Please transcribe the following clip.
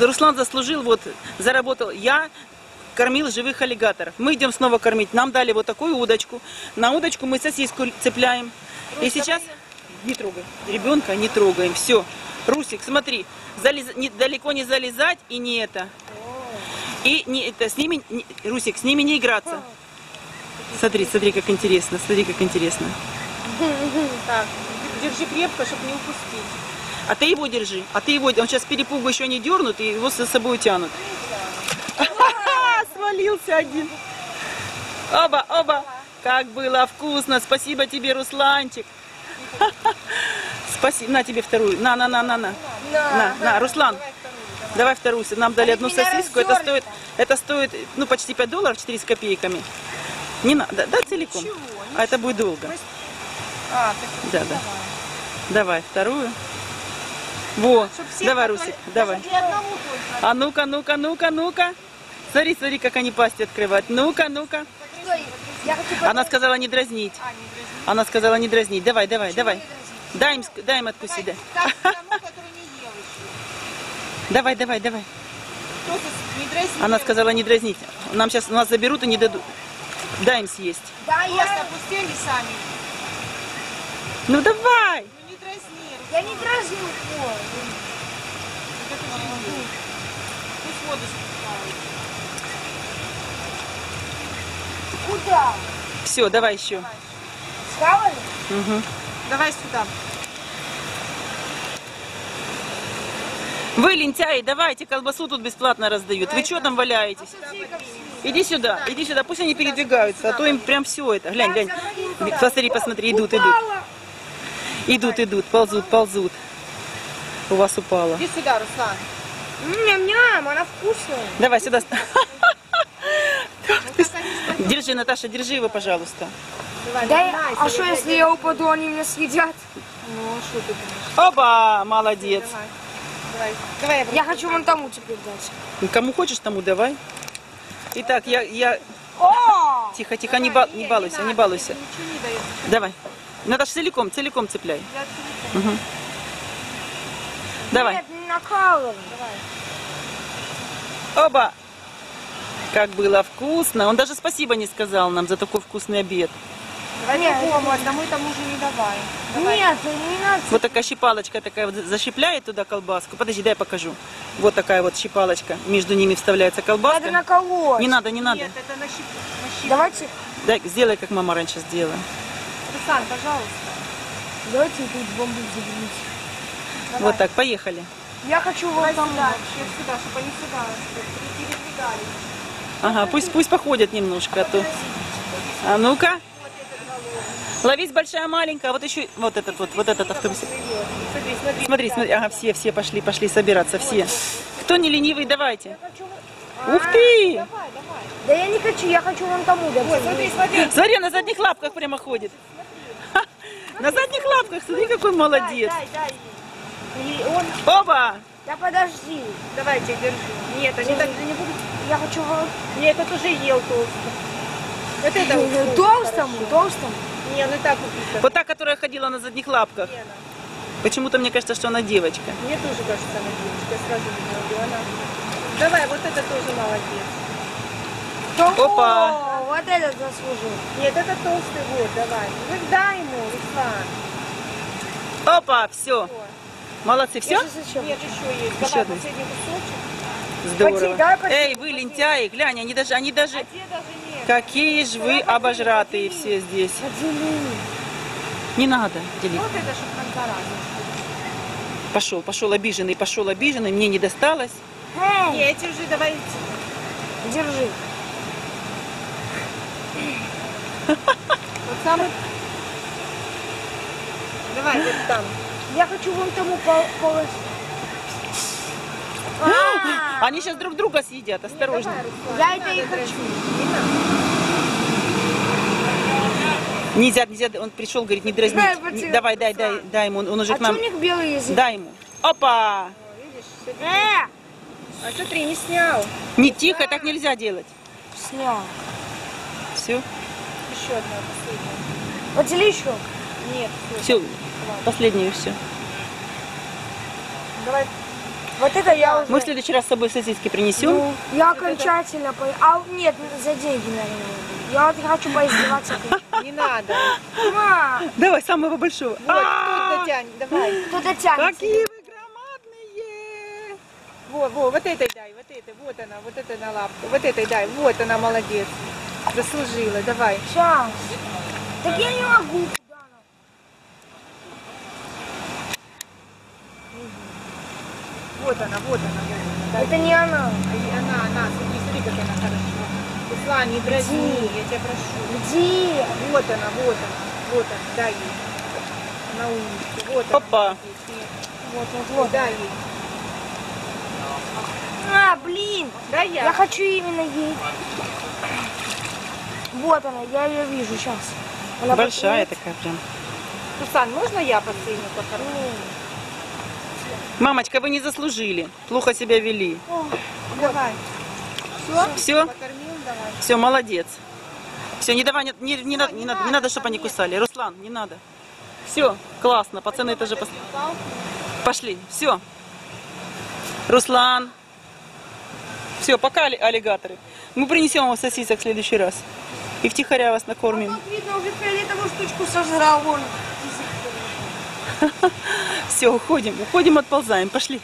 Руслан заслужил, вот, заработал. Я кормил живых аллигаторов. Мы идем снова кормить. Нам дали вот такую удочку. На удочку мы сосиску цепляем. И сейчас... Не трогаем. Ребенка не трогаем. Все. Русик, смотри. залез- не- далеко не залезать и не это. И не это, с ними, не- Русик, с ними не играться. Смотри, смотри, как интересно, смотри, как интересно. Так, держи крепко, чтобы не упустить. А ты его держи, а ты его, он сейчас перепугу еще не дернут, и его за собой тянут. Свалился один. Оба, оба. Как было вкусно. Спасибо тебе, Русланчик. Спасибо. На тебе вторую. На, на, на, на, на. На, на, Руслан. Давай вторую. Нам дали одну сосиску. Это стоит, это стоит, ну, почти 5 долларов, 4 с копейками. Не надо, да, целиком. А это будет долго. А, Да, да. Давай вторую. Во, давай, Русик, давай. А ну-ка, ну-ка, ну-ка, ну-ка. Смотри, смотри, как они пасти открывают. Ну-ка, ну-ка. Она сказала не дразнить. А, не дразни. Она сказала не дразнить. Давай, давай, давай. Дай им, дай им откусить. да. Тому, ел еще. Давай, давай, давай. Она сказала не дразнить. Нам сейчас нас заберут и не дадут. Дай им съесть. Да, Просто я, опустили сами. Ну давай. Дразню. Ой, Вот это же. Пусть воду спускают. Куда? Все, давай еще. Схавали? Угу. Давай сюда. Вы, лентяи, давайте, колбасу тут бесплатно раздают. Вы что там валяетесь? Иди сюда, иди сюда, пусть они передвигаются, а то им прям все это. Глянь, глянь. Посмотри, посмотри, идут, идут. Идут, идут, ползут, ползут. У вас упало. Иди сюда, Руслан. Ням-ням, она вкусная. Давай сюда. Ну, Держи, Наташа, держи его, пожалуйста. А что, если я упаду, они меня съедят? Ну, а что ты думаешь? Оба, молодец. Давай. Давай. Давай я Я хочу вон тому теперь дать. Кому хочешь, тому давай. Итак, я, я... О! Тихо, тихо, не, ба- не балуйся, не балуйся. Ничего не дает. Давай. Наташа, целиком, целиком цепляй. Я отсюда. Давай. Нет, не накалывай. Оба. Как было вкусно. Он даже спасибо не сказал нам за такой вкусный обед. Давай Нет, другому, одному и тому же не давай. Давай. Нет, не надо. Вот такая щипалочка такая вот защипляет туда колбаску. Подожди, дай я покажу. Вот такая вот щипалочка. Между ними вставляется колбаска. Надо наколоть. Не надо, не надо. Нет, это на щип- на щип. Давайте, Дай, сделай, как мама раньше сделала. Руслан, пожалуйста. давайте тут бомбу загрузить. Вот так, поехали. Я хочу вон Давай там. сюда, вообще сюда, чтобы они сюда передвигались. Ага, пусть, пусть походят немножко, а то... А ну-ка. Ловись большая, маленькая. Вот еще вот этот вот, вот этот автобус. Смотри, смотри. Смотри, смотри. Ага, все, все пошли, пошли собираться, все. Кто не ленивый, давайте. Ух ты! Давай, давай. Да я не хочу, я хочу вон тому дать. Ой, смотри, смотри. Смотри, на задних лапках прямо ходит. На задних лапках, смотри, какой молодец. Дай, дай. И он... Оба! Да подожди. Давайте, держи. Нет, они так не будут. Я хочу вон Нет, этот уже ел толстый. Вот это вот. толстому, толстому. Не, ну и так уписано. Вот та, которая ходила на задних лапках. Лена. Почему-то мне кажется, что она девочка. Мне тоже кажется, она девочка. Я сразу видела, она. Давай, вот это тоже молодец. Опа. О, вот этот заслужил. Нет, это толстый вот, давай. Ну дай ему, Руслан. Опа, все. Молодцы, все? Я Нет, еще есть. Еще Давай, одну. последний кусочек. Здорово. Эй, вы лентяи, глянь, они даже, они даже... А те даже нет. Какие же вы обожратые все здесь. Не надо делить. Вот это, чтобы конца разные. Пошел, пошел обиженный, пошел обиженный, мне не досталось. Эй, Не, эти уже давай. держи. Вот самый... Давай, вот там. Я хочу вон тому пол- полос. А, Они сейчас друг друга съедят, осторожно. Я это и хочу. Нельзя, нельзя, он пришел, говорит, не дразнить. Не- Давай, дай, дай, дай ему, он, он уже А к что нам... у них белый язык? Дай ему. Опа! О, Видишь, Э, А смотри, не снял. Не тихо, так нельзя делать. снял. Все, Еще одна последняя. Подели еще. Нет, все, последнее все. Давай. Вот это я уже... Мы в следующий раз с собой сосиски принесем. Ну, я окончательно... по- А, нет, за деньги, наверное. Я вот хочу поиздеваться. Не надо. Ма, Ну, Давай, самого большого. Вот, А, тут дотянь, давай. кто дотянется? Какие вы громадные! Во, во, вот этой дай, вот этой, вот она, вот это на лапку. Вот этой дай, вот она молодец. Заслужила, давай. Сейчас. Так я не могу. Куда она? Вот она, вот она, она. Это не она. А и она, она, смотри, смотри, как она хорошо. Руслан, не дразни, я тебя прошу. Где? Вот она, вот она, вот она, дай ей. Она умничка, вот она. Опа. молодец. Вот, вот, Вот, дай ей. А, блин. Дай я. Я хочу именно ей. Вот она, я ее вижу сейчас. Она Большая подходит. такая прям. Руслан, можно я подсыну по Мамочка, вы не заслужили. Плохо себя вели. Давай. Все? Покормил, давай. Все, молодец. Все, не давай, не, не, не надо, не надо, не надо, чтобы они кусали. Руслан, не надо. Все, классно, пацаны тоже пос- пошли. Все. Руслан. Все, пока, аллигаторы. Мы принесем вам сосисок в следующий раз. И втихаря вас накормим. Вот видно, уже фиолетовую штучку сожрал вон. Все, уходим, уходим, отползаем. Пошли.